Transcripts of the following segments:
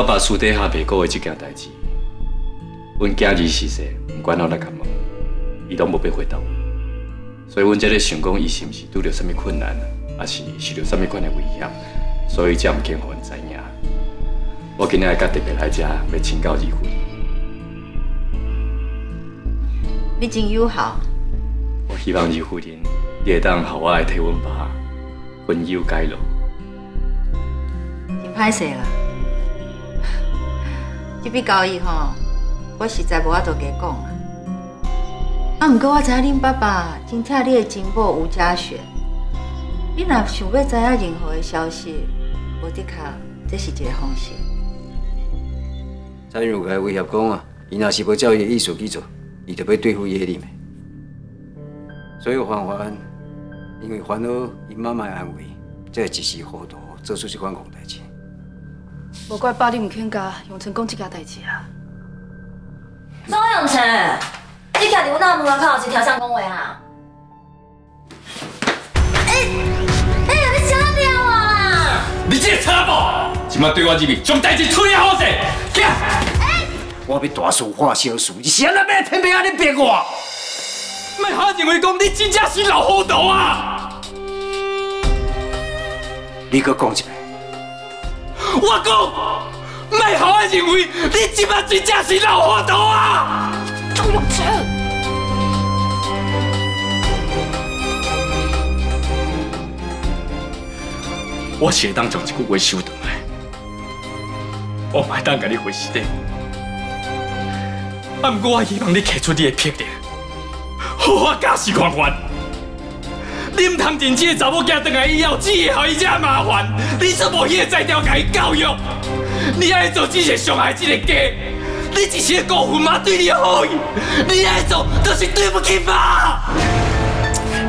爸爸私底下袂顾的这件代志，阮今日是说，不管我来干嘛，伊都无必回答我。所以，阮才在想讲，伊是毋是拄着什么困难，还是受到什么款的危险，所以才唔肯互阮知影。我今日甲特别来遮，要请教二婚。你真友好。我希望二夫人，你会当互我来替阮爸分忧解劳。真歹势啦。这笔交易吼，我实在无法度加讲啊。啊，不过我知影恁爸爸真疼你的情报吴家璇。你若想要知影任何的消息，我的确这是一个方式。蔡有个威胁讲啊，伊若是要照伊的意思去做，伊就要对付叶林的。所以欢欢因为烦恼伊妈妈安慰，才会一时糊涂做出这款戆代志。无怪爸你唔肯甲永成讲这件代志啊！周永成，你徛伫阮阿门口是听谁讲话啊？哎哎呀，你啥了啊？你这个查某，今麦对我入面，将代志处理好势，行？我要大事化小事，你是安怎要偏偏安尼逼我？卖好认为讲你真正是老糊涂啊！你搁讲一遍。我讲，卖好我认为你即摆真正是老糊涂啊！周永成，我是会当将这句话收回来，我唔会当甲你回事的。啊，不过我希望你摕出你的魄力，好好教示看看。你唔通真这个查某囝回来以后，只会互伊惹麻烦。你怎无迄个才调甲伊教育？你爱做只是伤害这个家。你只是个辜负妈对你好意，你爱做都是对不起妈。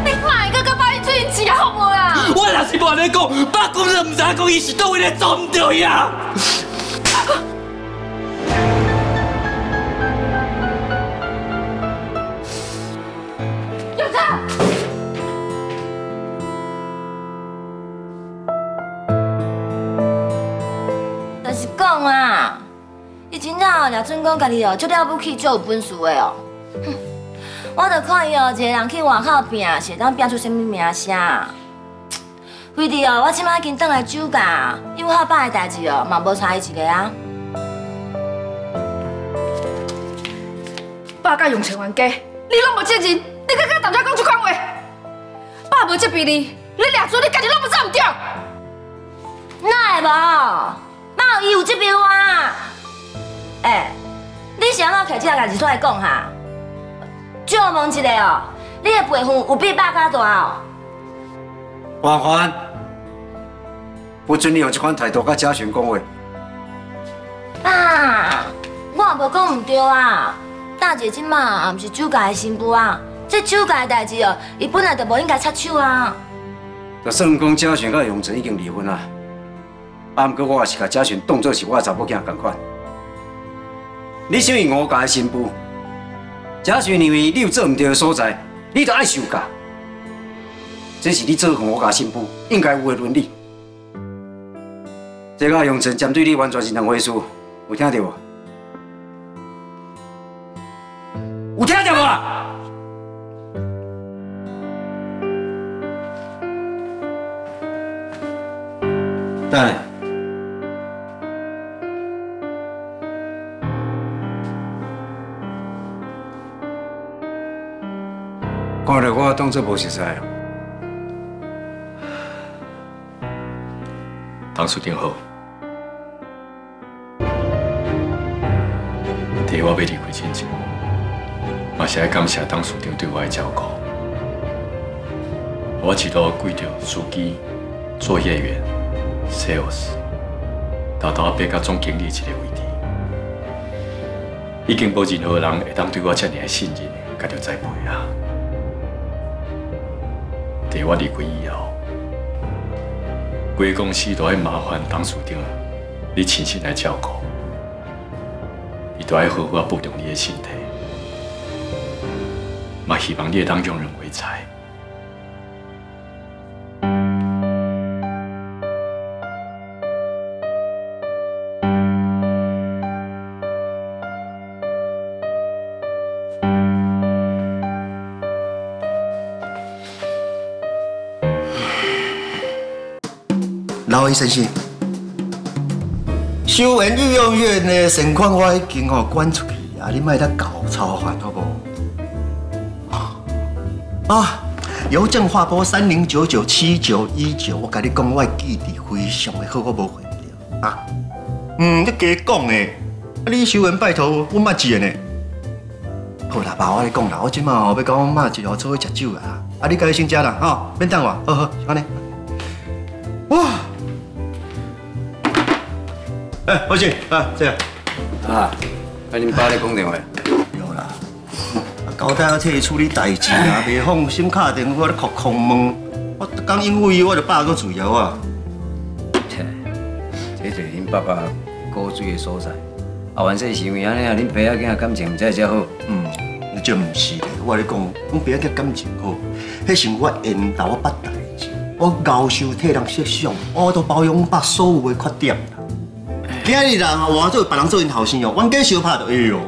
你卖个个把伊嘴吃好无啦？我若是无安尼讲，爸根本唔知讲伊是倒位来做唔对呀。廖春光家己哦，足了不起，足有本事的哦。哼，我著看伊哦，一个人去外口拼，是当拼出什么名声？非弟哦，我即摆已经倒来酒家，有好爸的代志哦，嘛无差伊一个啊。爸甲用千万家，你拢无责任，你敢甲大家讲出款话？爸无责备你，你俩做你家己拢不做唔对？哪会无？爸有伊有责备我？哎，你是安怎摕这个代志出来讲哈？借我问一下哦，你的辈分有比爸较大哦？欢欢，不准你用这款态度甲嘉璇讲话。爸，我也无讲唔对啊。大姐今嘛也毋是酒家的新妇啊，这酒家的代志哦，伊本来就无应该插手啊。就算讲嘉璇甲永成已经离婚啊，啊，不过我也是甲嘉璇当作是我的查某囝同款。你属于我家的新妇，假是认为你有做唔对的所在，你就爱受教。这是你做我家新妇应该有的伦理。这个永成针对你完全是两回事，有听到无？有听到无？等。看到我当作无熟悉。当属长好，第我要离开亲戚，嘛是要感谢当属长对我的照顾。我一路跪着司机、作业员、sales，到到变到总经理这个位置，已经无任何人会当对我这么的信任，甲着栽培啊。在我离开以后，贵公司都爱麻烦董事长你亲身来照顾，你都爱好好保重你的身体，嘛希望你会当用人为才。好，医生先。修完育幼院的情况我已经哦管出去啊，你卖得搞操烦好不？啊，邮政划拨三零九九七九一九，我跟你讲，我记忆非常的好，我无混掉啊。嗯，你加讲的，啊你修文拜托我嘛记的呢。好啦，爸，我跟你讲啦，我今晚哦要跟我妈一号出去吃酒啊，啊你家己先吃啦，吼，免等我，好好，安尼。哇！哎，好姐，啊，这样。啊，啊恁爸咧讲电话。有啦，交代我替伊处理代志啊，袂放心卡电话咧哭空问，我刚因为伊我就爸个自由啊。切，这就是恁爸爸高水的所在。啊，完事是因为安尼啊，恁爸仔囝感情才才好。嗯，你这毋是咧，我跟你讲，阮爸仔感情好，迄是我缘投我捌代志，我熬受替人设想，我都包容阮爸所有的缺点啦。今日人换做别人做因后生哦，阮家相拍就会哦。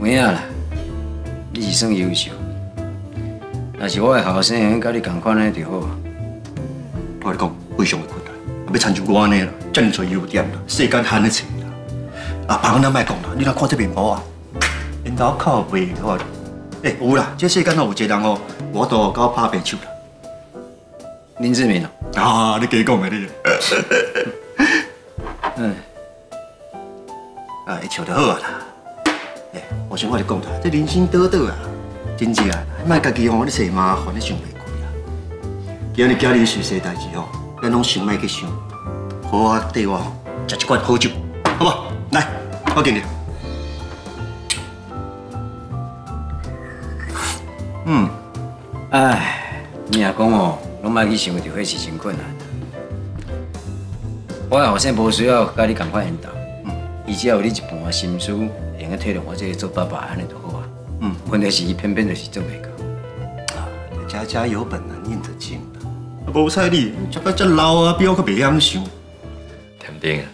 有影啦，你是算优秀。若是我的后生，甲你同款的就好。我跟你讲，非常的困难，要参像我安尼啦，遮尔多优点啦，世间罕得找啦。啊，别人咱莫讲啦，你若看这面包啊，因头靠背我，诶、有啦，这世间若有一个人哦，我都甲我拍白手啦。林志明哦，啊，你加讲的你。嗯，啊，会笑就好啊啦。诶，我想我咧讲他，这人生短短啊，真正啊，莫家己吼咧找麻烦你想袂开啊。今日家里事世代志哦，咱拢想莫去想，好啊对我吼，食一罐好酒，好不好？来，我敬你。嗯，哎，你若讲哦，拢莫去想着迄是真困难。我的后生无需要甲你共款引导，嗯，伊只要有你一半的心思，会用体谅我这个做爸爸安尼就好啊。嗯问题是伊偏偏就是做袂到。家家有本难念的经啊，无彩你，食到这老啊，比我较袂晓想。田丁啊，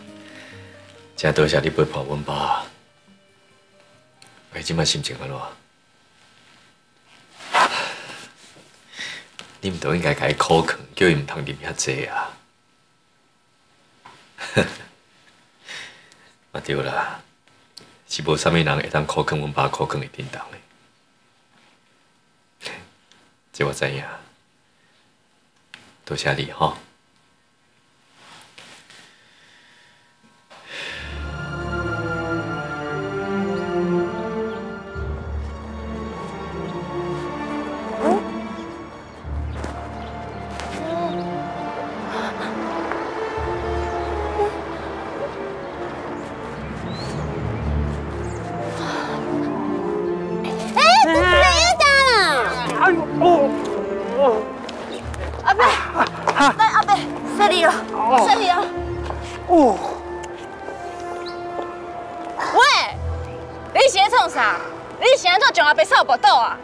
真多谢你陪伴阮爸。喂，即摆心情安怎？你毋都应该甲伊苦劝，叫伊毋通啉遐济啊。啊对啦，是无啥物人会当苦劝阮爸苦劝会叮当的。这 我知影，多谢你吼。喂，你是在创啥？你是安怎将阿伯扫跋倒啊？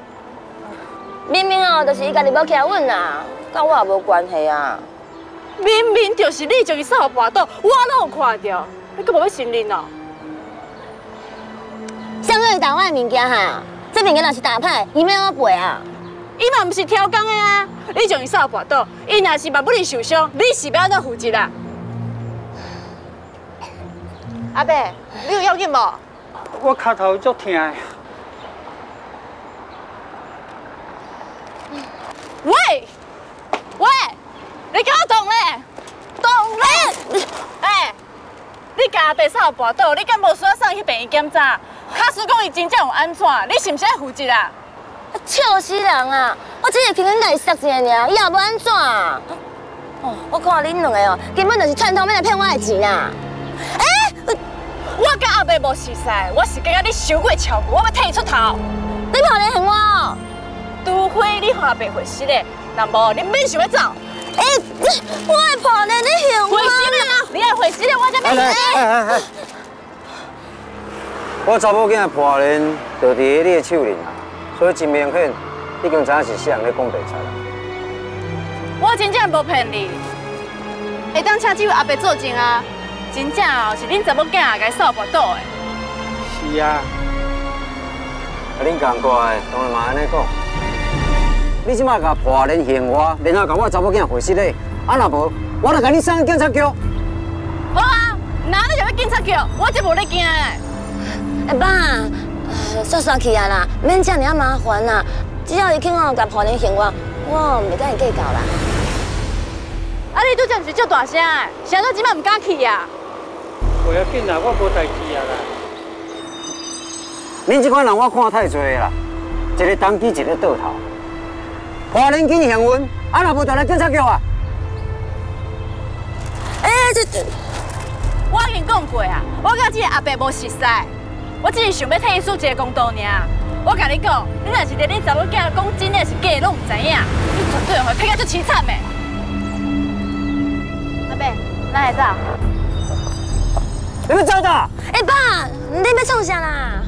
明明哦，就是伊家己要徛稳啊，跟我也无关系啊。明明就是你将伊扫跋倒，我拢有看到，你搁无要承认哦？谁会打我的物件哈？这物件若是打歹，伊要我赔啊？伊嘛毋是挑工的啊！你将伊扫跋倒，伊若是万不能受伤，你是要怎负责啊？阿伯，你有要紧无？我脚头足痛的。喂，喂，你敢动咧？动咧！哎，你家阿伯扫跋倒，你敢无需要送去病院检查？卡叔讲伊真正有安怎？你是不是爱负责啊？笑死人啊！我只是轻轻甲伊塞一下尔，伊也无安怎啊？哦，我看恁两个哦，根本就是串通要来骗我的钱啊！哎、我跟阿伯无熟识，我是感觉你伤过超过，我要替你出头。你跑来恨我哦？除非你和阿伯回失咧，若无你免想要走。哎、我会跑的，你恨我回失咧啊！你爱回失咧，我才免哎哎哎哎！我查某囝破脸，就伫你的手里啊，所以真明显，已经知影是谁人咧讲白菜啦。我真正无骗你，会当请这位阿伯作证啊！真正哦，是恁查某囝甲伊扫跋倒的。是啊，啊，恁共怪的，当然嘛安尼讲。你即马甲破脸嫌我，然后甲我查某囝回失嘞，啊若无，我就甲你送去警察局。好啊，那你就要警察局，我就无咧惊诶。阿爸，呃算算去啊啦，免遮尔麻烦啦。只要伊肯哦甲破人还我，我袂甲伊计较啦。啊，你拄则毋是叫大声诶，啥到即摆毋敢去啊？不要紧啦，我无代志啊啦。恁这款人我看太多啦，一个当机，一个倒头。花莲警行阮，啊若无就来警察局啊！哎、这这，我已经讲过啊，我甲这个阿伯无熟识，我只是想要替伊输一个公道尔。我甲你讲，你若是连你查某囝讲真的是假的拢毋知影，你绝对会骗到最凄惨的。阿伯，咱来走。你们走的？哎、爸，你那边冲啥啦？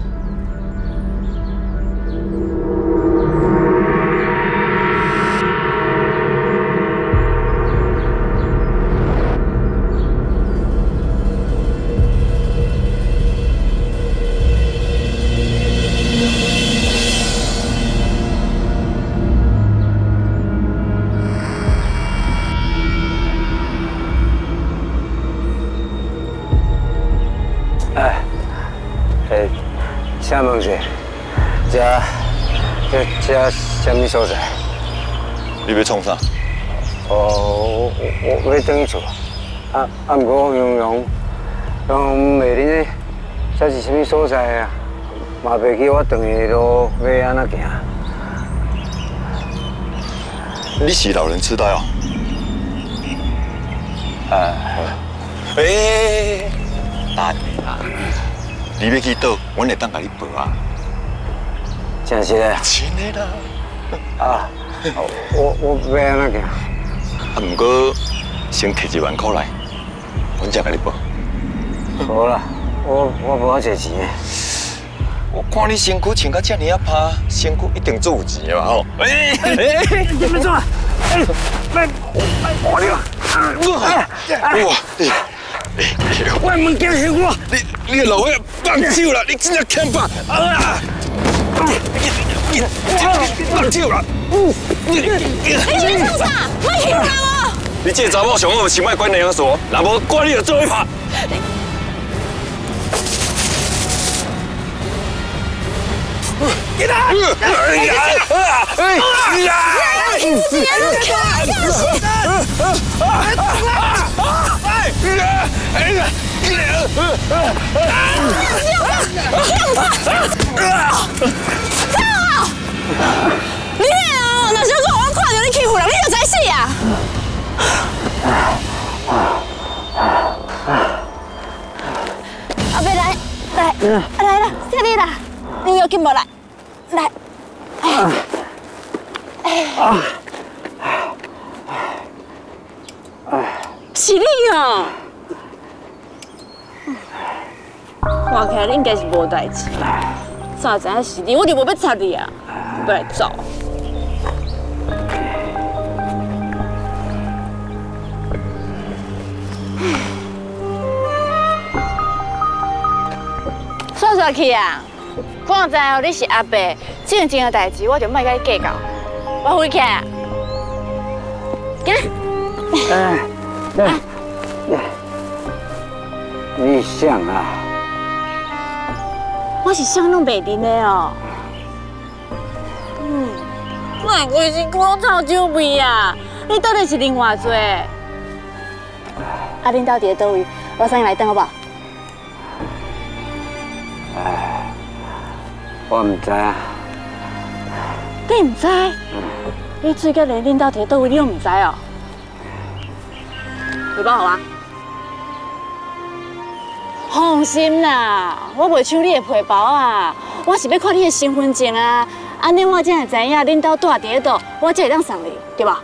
这什么所在？你要创啥？哦，我我我要等于厝。啊啊，毋过用用用袂恁咧，这是什么所在啊？嘛袂记我等于路要安怎行？你是老人痴呆哦？啊，诶，等下，你要去倒，阮会当甲你报啊。真是的。真的啦。啊，我我要安怎行？啊，毋过先摕一万块来，阮才甲你报。好啦，我我无遐侪钱。我看你身躯穿到遮尔啊趴，身躯一定足有钱的嘛吼。诶诶，你们做啊？哎，来，我你哇！哇！诶诶，我物件是我。你你个老伙放手啦！你真正欠放啊！你你你放手啦！你要创啥？莫欺负我！你这个查某上好先莫管那样说，若无管你就做一拍。给他！哎呀！哎呀！你哦，若是讲我看到你欺负人，你就知死啊！阿伯来来来啦，谢你啦，你有紧无来？来，是你哦。看起来你应该是无代志，早知影是你？我就无要插你啊！不来走。算算去啊！我知哦，你是阿伯，正经的代志我就莫甲你计较。我回去啊！行。哎，来，你想啊？我是想拢袂啉的哦。嗯，莫规身苦臭酒味啊！你到底是啉偌济？啊，恁到底在倒位？我送你来等好不好？我唔知啊。你唔知？你最近连恁到底在倒位你都唔知哦？你包好啊？放心啦，我袂抢你的皮包啊！我是要看你的身份证啊，安尼我才会知影恁家住伫倒，我才会当送你，对吧？